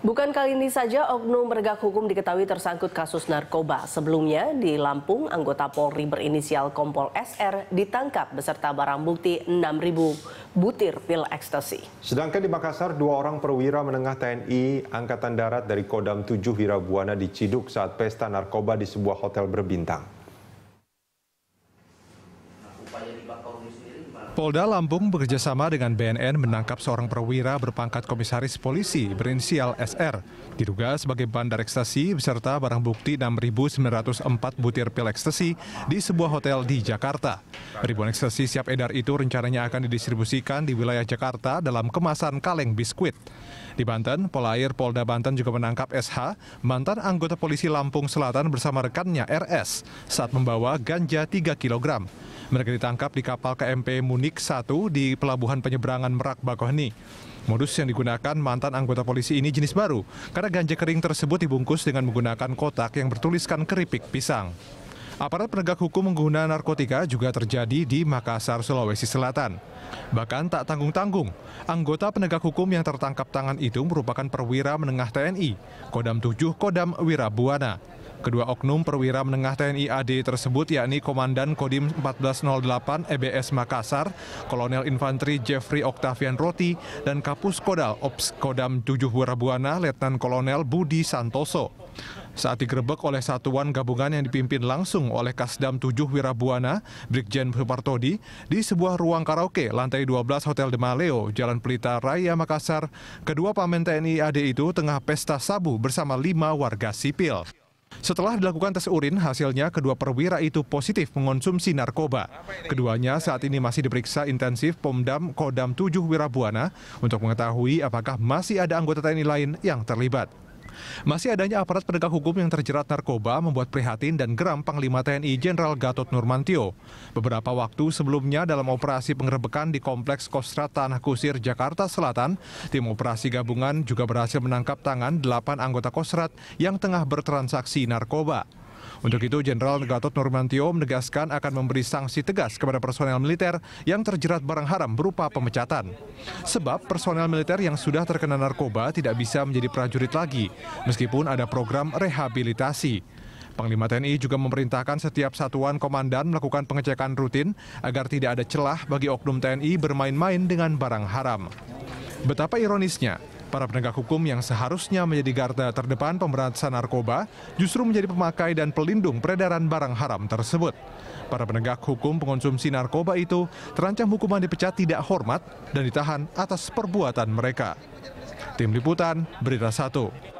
Bukan kali ini saja oknum penegak hukum diketahui tersangkut kasus narkoba. Sebelumnya di Lampung, anggota Polri berinisial Kompol SR ditangkap beserta barang bukti 6.000 butir pil ekstasi. Sedangkan di Makassar, dua orang perwira menengah TNI Angkatan Darat dari Kodam 7 Wirabuana diciduk saat pesta narkoba di sebuah hotel berbintang. Polda Lampung bekerjasama dengan BNN menangkap seorang perwira berpangkat komisaris polisi berinisial SR. Diduga sebagai bandar ekstasi beserta barang bukti 6.904 butir pil ekstasi di sebuah hotel di Jakarta. Ribuan ekstasi siap edar itu rencananya akan didistribusikan di wilayah Jakarta dalam kemasan kaleng biskuit. Di Banten, Polair Polda Banten juga menangkap SH, mantan anggota polisi Lampung Selatan bersama rekannya RS saat membawa ganja 3 kg. Mereka ditangkap di kapal KMP Munich 1 di pelabuhan penyeberangan Merak Bakauheni. Modus yang digunakan mantan anggota polisi ini jenis baru, karena ganja kering tersebut dibungkus dengan menggunakan kotak yang bertuliskan keripik pisang. Aparat penegak hukum mengguna narkotika juga terjadi di Makassar, Sulawesi Selatan. Bahkan tak tanggung-tanggung, anggota penegak hukum yang tertangkap tangan itu merupakan perwira menengah TNI, Kodam 7 Kodam Wirabuana. Kedua oknum perwira menengah TNI AD tersebut yakni Komandan Kodim 1408 EBS Makassar, Kolonel Infanteri Jeffrey Octavian Roti, dan Kapus Kodal Ops Kodam 7 Wirabuana Letnan Kolonel Budi Santoso. Saat digerebek oleh satuan gabungan yang dipimpin langsung oleh Kasdam 7 Wirabuana, Brigjen Supartodi, di sebuah ruang karaoke lantai 12 Hotel De Maleo, Jalan Pelita Raya, Makassar, kedua pamen TNI AD itu tengah pesta sabu bersama lima warga sipil. Setelah dilakukan tes urin, hasilnya kedua perwira itu positif mengonsumsi narkoba. Keduanya saat ini masih diperiksa intensif Pomdam Kodam 7 Wirabuana untuk mengetahui apakah masih ada anggota TNI lain yang terlibat. Masih adanya aparat penegak hukum yang terjerat narkoba membuat prihatin dan geram Panglima TNI Jenderal Gatot Nurmantio. Beberapa waktu sebelumnya dalam operasi penggerebekan di Kompleks Kostrat Tanah Kusir, Jakarta Selatan, tim operasi gabungan juga berhasil menangkap tangan delapan anggota Kostrat yang tengah bertransaksi narkoba. Untuk itu, Jenderal Gatot Nurmantio menegaskan akan memberi sanksi tegas kepada personel militer yang terjerat barang haram berupa pemecatan. Sebab personel militer yang sudah terkena narkoba tidak bisa menjadi prajurit lagi, meskipun ada program rehabilitasi. Panglima TNI juga memerintahkan setiap satuan komandan melakukan pengecekan rutin agar tidak ada celah bagi oknum TNI bermain-main dengan barang haram. Betapa ironisnya, Para penegak hukum yang seharusnya menjadi garda terdepan pemberantasan narkoba justru menjadi pemakai dan pelindung peredaran barang haram tersebut. Para penegak hukum pengonsumsi narkoba itu terancam hukuman dipecat tidak hormat dan ditahan atas perbuatan mereka. Tim Liputan, Berita Satu.